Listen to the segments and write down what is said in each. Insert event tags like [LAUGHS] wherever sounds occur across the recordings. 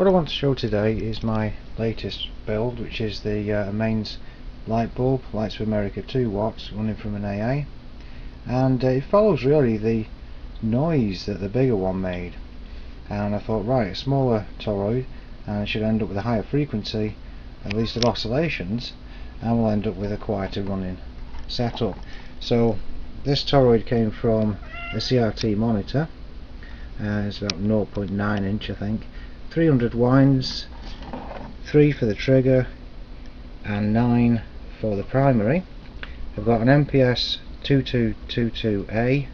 What I want to show today is my latest build which is the uh, mains light bulb, Lights of America 2 watts running from an AA and uh, it follows really the noise that the bigger one made. And I thought right a smaller toroid and should end up with a higher frequency at least of oscillations and we'll end up with a quieter running setup. So this toroid came from a CRT monitor. Uh, it's about 0.9 inch I think 300 winds 3 for the trigger and 9 for the primary. I've got an MPS 2222A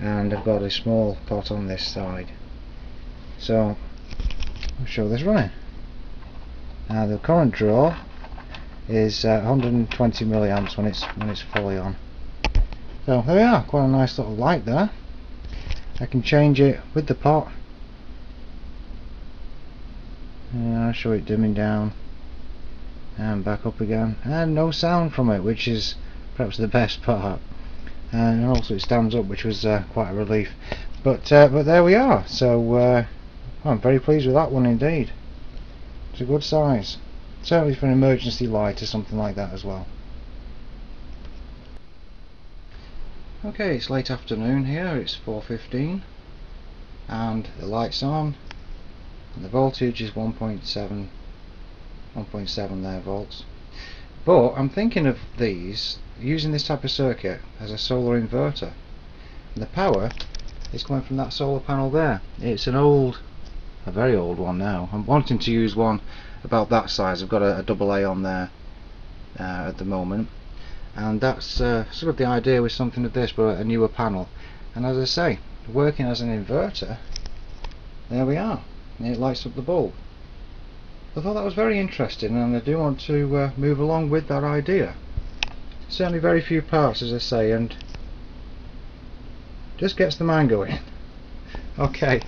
and I've got a small pot on this side. So I'll show this running now the current draw is uh, 120 milliamps when it's when it's fully on. So there we are. Quite a nice little light there. I can change it with the pot and I'll show it dimming down and back up again. And no sound from it which is perhaps the best [LAUGHS] part. And also it stands up which was uh, quite a relief. But uh, but there we are. So uh, I'm very pleased with that one indeed. It's a good size. Certainly for an emergency light or something like that as well. Okay it's late afternoon here. It's 4.15 and the lights on and the voltage is 1.7 1.7 there volts. But I'm thinking of these using this type of circuit as a solar inverter. And the power is coming from that solar panel there. It's an old a very old one now. I'm wanting to use one about that size. I've got a, double A on there uh, at the moment. And that's uh, sort of the idea with something of this but a newer panel. And as I say working as an inverter there we are it lights up the bulb. I thought that was very interesting and I do want to uh, move along with that idea. Certainly very few parts as I say and just gets the mind going. [LAUGHS] Okay